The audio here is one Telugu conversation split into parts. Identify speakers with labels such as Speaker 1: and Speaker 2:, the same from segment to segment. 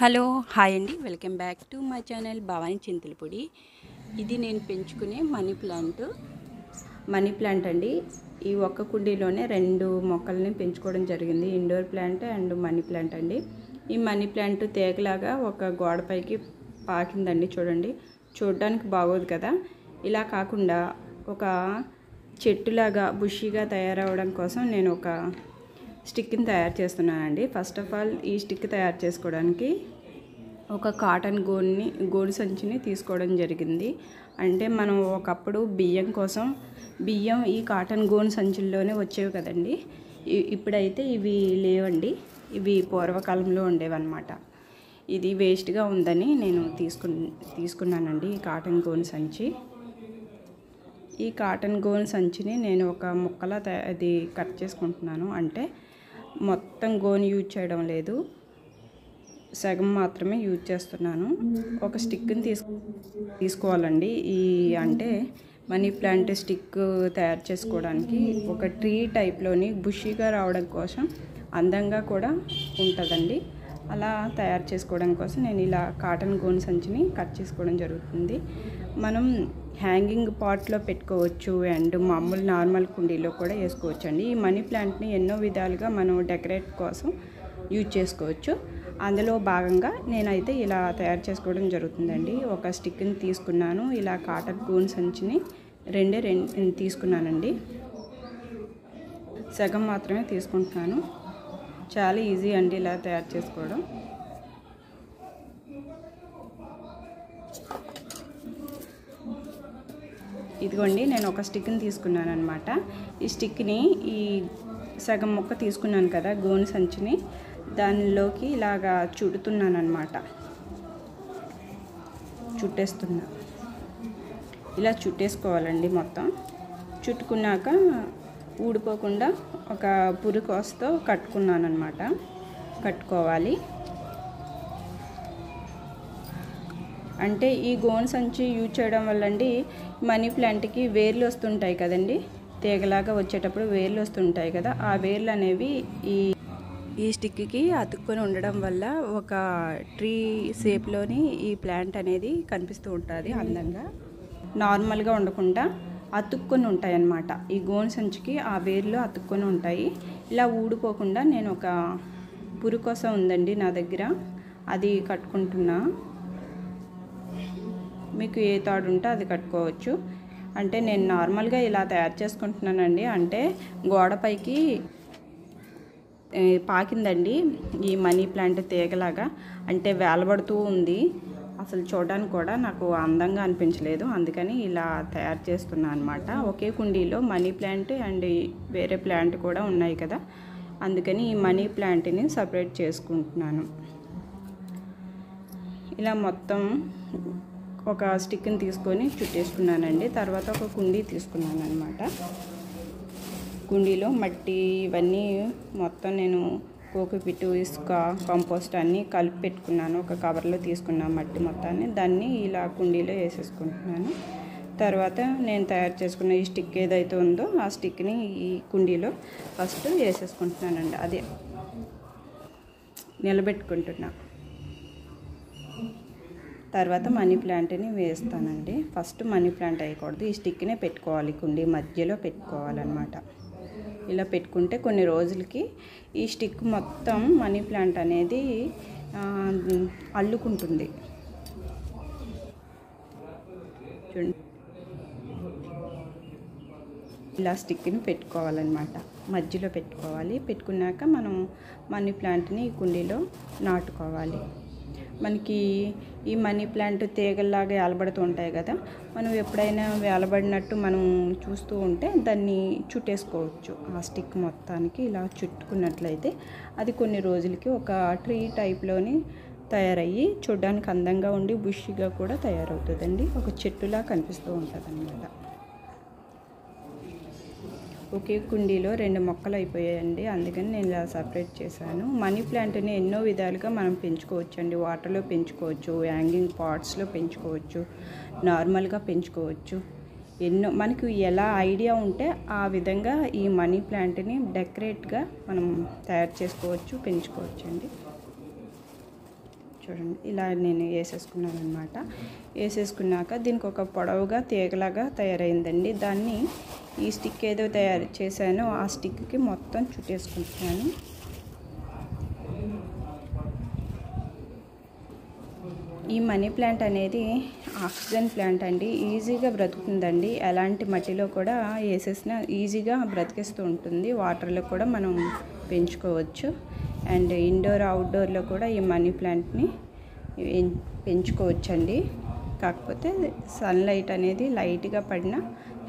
Speaker 1: హలో హాయ్ అండి. Welcome back to my channel Bhavani Chintalapudi. ఇది నేను పెంచుకునే మనీ ప్లాంట్. మనీ ప్లాంట్ అండి. ఈ ఒక్క కుండీలోనే రెండు మొక్కల్ని పెంచుకోవడం జరిగింది. Indoor plant and money plant అండి. ఈ మనీ ప్లాంట్ తేగలాగా ఒక గోడపైకి పాకిందండి చూడండి. చూడడానికి బాగోదు కదా. ఇలా కాకుండా ఒక చెట్టులాగా బుషీగా తయారవడం కోసం నేను ఒక స్టిక్ని తయారు చేస్తున్నానండి. ఫస్ట్ ఆఫ్ ఆల్ ఈ స్టిక్ తయారు చేసుకోవడానికి ఒక కాటన్ గోన్ని గోడు సంచిని తీసుకోవడం జరిగింది. అంటే మనం ఒకప్పుడు బియ్యం కోసం బియ్యం ఈ కాటన్ గోను సంచుల్లోనే వచ్చేవి కదండి. ఇప్పుడైతే ఇవి లేవండి. ఇవి పూర్వకాలంలో ఉండేవన్నమాట. ఇది వేస్ట్గా ఉందని నేను తీసుకు తీసుకున్నానండి ఈ కాటన్ గోను సంచి. ఈ కాటన్ గోను సంచిని నేను ఒక ముక్కలా అది కట్ చేసుకుంటున్నాను. అంటే మొత్తం గోని యూజ్ చేయడం లేదు. సగం మాత్రమే యూజ్ చేస్తున్నాను. ఒక స్టిక్ని తీసు తీసుకోవాలండి. ఈ అంటే మనీ ప్లాంట్ స్టిక్ తయారు చేసుకోవడానికి ఒక ట్రీ టైప్లోని బుషీగా రావడం కోసం అందంగా కూడా ఉంటుందండి. అలా తయారు చేసుకోవడం కోసం నేను ఇలా కాటన్ గోన్ సంచిని కట్ చేసుకోవడం జరుగుతుంది. మనం హ్యాంగింగ్ పాట్లో పెట్టుకోవచ్చు అండ్ మామూలు నార్మల్ కుండీలో కూడా వేసుకోవచ్చు అండి ఈ మనీ ప్లాంట్ని ఎన్నో విధాలుగా మనం డెకరేట్ కోసం యూజ్ చేసుకోవచ్చు. అందులో భాగంగా నేనైతే ఇలా తయారు చేసుకోవడం జరుగుతుందండి. ఒక స్టిక్ని తీసుకున్నాను. ఇలా కాటన్ గూన్ సంచిని రెండే రెండు తీసుకున్నానండి. సగం మాత్రమే తీసుకుంటున్నాను. చాలా ఈజీ అండి ఇలా తయారు చేసుకోవడం. ఇదిగోండి నేను ఒక స్టిక్ని తీసుకున్నాను అనమాట ఈ స్టిక్ని ఈ సగం మొక్క తీసుకున్నాను కదా గోను సంచిని. దానిలోకి ఇలాగా చుడుతున్నాను అనమాట చుట్టేస్తున్నా. ఇలా చుట్టేసుకోవాలండి మొత్తం. చుట్టుకున్నాక ఊడిపోకుండా ఒక పురుకోసతో కట్టుకున్నాను అనమాట కట్టుకోవాలి. అంటే ఈ గోన్ సంచి యూజ్ చేయడం వల్ల అండి మనీ ప్లాంట్కి వేర్లు వస్తుంటాయి కదండి. తీగలాగా వచ్చేటప్పుడు వేర్లు వస్తుంటాయి కదా. ఆ వేర్లు అనేవి ఈ ఈ స్టిక్కి అతుక్కొని ఉండడం వల్ల ఒక ట్రీ షేప్లోని ఈ ప్లాంట్ అనేది కనిపిస్తూ ఉంటుంది అందంగా. నార్మల్గా ఉండకుండా అతుక్కొని ఉంటాయి అన్నమాట ఈ గోను సంచికి ఆ వేర్లు అతుక్కొని ఉంటాయి. ఇలా ఊడిపోకుండా నేను ఒక పురు కోసం ఉందండి నా దగ్గర. అది కట్టుకుంటున్నా. మీకు ఏ తాడు ఉంటే అది కట్టుకోవచ్చు. అంటే నేను నార్మల్గా ఇలా తయారు చేసుకుంటున్నానండి. అంటే గోడపైకి పాకిందండి. ఈ మనీ ప్లాంట్ తీగలాగా. అంటే వేలబడుతూ ఉంది. అసలు చూడడానికి కూడా నాకు అందంగా అనిపించలేదు. అందుకని ఇలా తయారు చేస్తున్నాను అనమాట ఒకే కుండీలో మనీ ప్లాంట్ అండ్ వేరే ప్లాంట్ కూడా ఉన్నాయి కదా. అందుకని ఈ మనీ ప్లాంట్ని సపరేట్ చేసుకుంటున్నాను. ఇలా మొత్తం ఒక స్టిక్ని తీసుకొని చుట్టేసుకున్నానండి. తర్వాత ఒక కుండీ తీసుకున్నాను అనమాట కుండీలో మట్టి ఇవన్నీ మొత్తం నేను కోకోపిట్టు ఇసుక కంపోస్ట్ అన్నీ కలిపి పెట్టుకున్నాను. ఒక కవర్లో తీసుకున్నాను మట్టి మొత్తాన్ని. దాన్ని ఇలా కుండీలో వేసేసుకుంటున్నాను. తర్వాత నేను తయారు చేసుకున్న ఈ స్టిక్ ఏదైతే ఉందో ఆ స్టిక్ని ఈ కుండీలో ఫస్ట్ వేసేసుకుంటున్నానండి. అదే నిలబెట్టుకుంటున్నాను తర్వాత మనీ ప్లాంట్ని వేస్తానండి. ఫస్ట్ మనీ ప్లాంట్ వేయకూడదు. ఈ స్టిక్నే పెట్టుకోవాలి కుండీ మధ్యలో పెట్టుకోవాలన్నమాట. ఇలా పెట్టుకుంటే కొన్ని రోజులకి ఈ స్టిక్ మొత్తం మనీ ప్లాంట్ అనేది అల్లుకుంటుంది. ఇలా స్టిక్ని పెట్టుకోవాలన్నమాట. మధ్యలో పెట్టుకోవాలి. పెట్టుకున్నాక మనం మనీ ప్లాంట్ని ఈ కుండీలో నాటుకోవాలి. మనకి ఈ మనీ ప్లాంట్ తీగల్లాగా వేలబడుతూ ఉంటాయి కదా. మనం ఎప్పుడైనా వేలబడినట్టు మనం చూస్తూ ఉంటే దాన్ని చుట్టేసుకోవచ్చు. ఆ స్టిక్ మొత్తానికి ఇలా చుట్టుకున్నట్లయితే అది కొన్ని రోజులకి ఒక ట్రీ టైప్లోని తయారయ్యి చూడడానికి అందంగా ఉండి బుష్గా కూడా తయారవుతుందండి. ఒక చెట్టులా కనిపిస్తూ ఉంటుంది అన్నమాట ఒకే కుండీలో రెండు మొక్కలు అయిపోయాయండి. అందుకని నేను ఇలా సపరేట్ చేశాను. మనీ ప్లాంట్ని ఎన్నో విధాలుగా మనం పెంచుకోవచ్చు అండి వాటర్లో పెంచుకోవచ్చు హ్యాంగింగ్ పాట్స్లో పెంచుకోవచ్చు నార్మల్గా పెంచుకోవచ్చు. ఎన్నో మనకు ఎలా ఐడియా ఉంటే ఆ విధంగా ఈ మనీ ప్లాంట్ని డెకరేట్గా మనం తయారు చేసుకోవచ్చు పెంచుకోవచ్చు అండి చూడండి ఇలా నేను వేసేసుకున్నాను అనమాట వేసేసుకున్నాక దీనికి ఒక పొడవుగా తీగలాగా తయారైందండి. దాన్ని ఈ స్టిక్ ఏదో తయారు చేశానో ఆ స్టిక్కి మొత్తం చుట్టేసుకుంటున్నాను. ఈ మనీ ప్లాంట్ అనేది ఆక్సిజన్ ప్లాంట్ అండి. ఈజీగా బ్రతుకుతుందండి. ఎలాంటి మట్టిలో కూడా వేసేసిన ఈజీగా బ్రతికేస్తూ ఉంటుంది. వాటర్లో కూడా మనం పెంచుకోవచ్చు. అండ్ ఇండోర్ అవుట్డోర్లో కూడా ఈ మనీ ప్లాంట్ని పెంచుకోవచ్చండి. కాకపోతే సన్లైట్ అనేది లైట్గా పడినా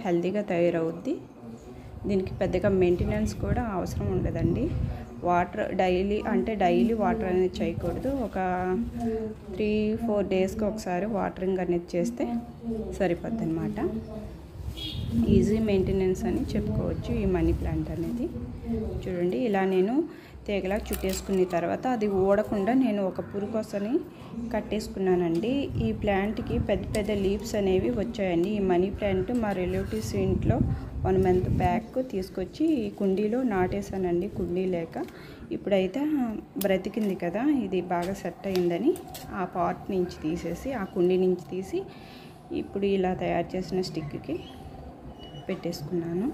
Speaker 1: హెల్తీగా తయారవుద్ది. దీనికి పెద్దగా మెయింటెనెన్స్ కూడా అవసరం ఉండదండి. వాటర్ డైలీ అంటే డైలీ వాటర్ అనేది చేయకూడదు. ఒక త్రీ ఫోర్ డేస్కి ఒకసారి వాటరింగ్ అనేది చేస్తే సరిపోద్ది అనమాట ఈజీ మెయింటెనెన్స్ అని చెప్పుకోవచ్చు ఈ మనీ ప్లాంట్ అనేది. చూడండి ఇలా నేను తీగలా చుట్టేసుకున్న తర్వాత అది ఊడకుండా నేను ఒక పురుకొసని కట్టేసుకున్నానండి. ఈ ప్లాంట్కి పెద్ద పెద్ద లీవ్స్ అనేవి వచ్చాయండి. ఈ మనీ ప్లాంట్ మా రిలేటివ్స్ ఇంట్లో వన్ మంత్ బ్యాక్ తీసుకొచ్చి ఈ కుండీలో నాటేశానండి. కుండీ లేక ఇప్పుడైతే బ్రతికింది కదా ఇది బాగా సెట్ అయిందని ఆ పాట్ నుంచి తీసేసి ఆ కుండీ నుంచి తీసి ఇప్పుడు ఇలా తయారు చేసిన స్టిక్కి పెట్టేసుకున్నాను.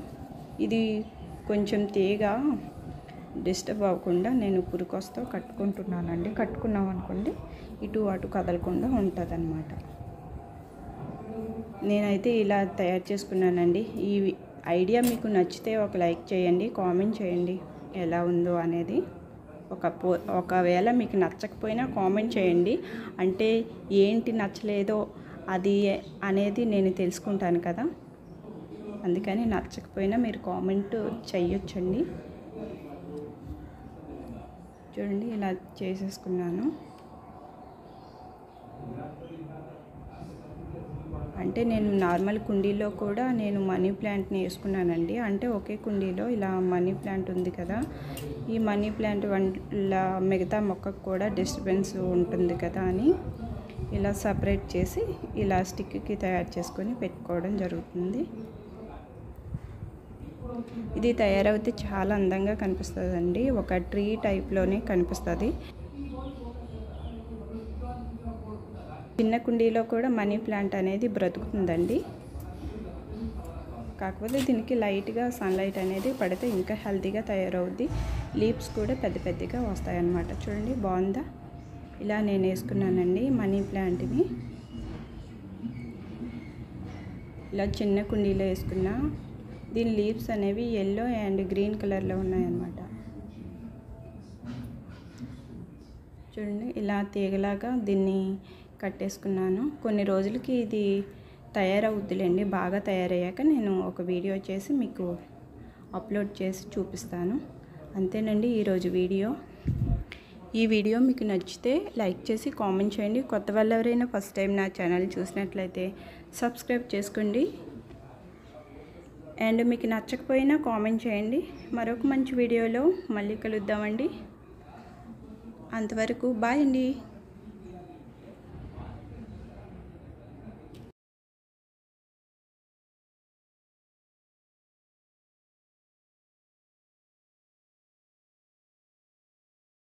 Speaker 1: ఇది కొంచెం తీగ డిస్టర్బ్ అవ్వకుండా నేను పురుకొస్తో కట్టుకుంటున్నానండి. కట్టుకున్నాం అనుకోండి ఇటు అటు కదలకుండా ఉంటుంది అనమాట నేనైతే ఇలా తయారు చేసుకున్నానండి. ఈ ఐడియా మీకు నచ్చితే ఒక లైక్ చేయండి కామెంట్ చేయండి. ఎలా ఉందో అనేది ఒక పో ఒకవేళ మీకు నచ్చకపోయినా కామెంట్ చేయండి. అంటే ఏంటి నచ్చలేదో అది అనేది నేను తెలుసుకుంటాను కదా. అందుకని నచ్చకపోయినా మీరు కామెంట్ చేయొచ్చండి చూడండి ఇలా చేసేసుకున్నాను. అంటే నేను నార్మల్ కుండీలో కూడా నేను మనీ ప్లాంట్ని వేసుకున్నానండి. అంటే ఒకే కుండీలో ఇలా మనీ ప్లాంట్ ఉంది కదా ఈ మనీ ప్లాంట్ వల్ల మిగతా మొక్కకు కూడా డిస్టర్బెన్స్ ఉంటుంది కదా అని ఇలా సపరేట్ చేసి ఇలా స్టిక్కి తయారు చేసుకొని పెట్టుకోవడం జరుగుతుంది. ఇది తయారవుతే చాలా అందంగా కనిపిస్తుందండి. ఒక ట్రీ టైప్లోనే కనిపిస్తుంది. చిన్న కుండీలో కూడా మనీ ప్లాంట్ అనేది బ్రతుకుతుందండి. కాకపోతే దీనికి లైట్గా సన్లైట్ అనేది పడితే ఇంకా హెల్తీగా తయారవుద్ది. లీవ్స్ కూడా పెద్ద పెద్దగా వస్తాయన్నమాట. చూడండి బాగుందా? ఇలా నేను వేసుకున్నానండి మనీ ప్లాంట్ని. ఇలా చిన్న కుండీలో వేసుకున్నా. దీని లీవ్స్ అనేవి ఎల్లో అండ్ గ్రీన్ కలర్లో ఉన్నాయన్నమాట. చూడండి ఇలా తీగలాగా దీన్ని కట్టేసుకున్నాను. కొన్ని రోజులకి ఇది తయారవుద్దిలేండి బాగా తయారయ్యాక నేను ఒక వీడియో చేసి మీకు అప్లోడ్ చేసి చూపిస్తాను. అంతేనండి ఈరోజు వీడియో. ఈ వీడియో మీకు నచ్చితే లైక్ చేసి కామెంట్ చేయండి. కొత్త వాళ్ళు ఎవరైనా ఫస్ట్ టైం నా ఛానల్ చూసినట్లయితే సబ్స్క్రైబ్ చేసుకోండి. అండ్ మీకు నచ్చకపోయినా కామెంట్ చేయండి. మరొక మంచి వీడియోలో మళ్ళీ కలుద్దామండి. అంతవరకు బాయ్ అండి.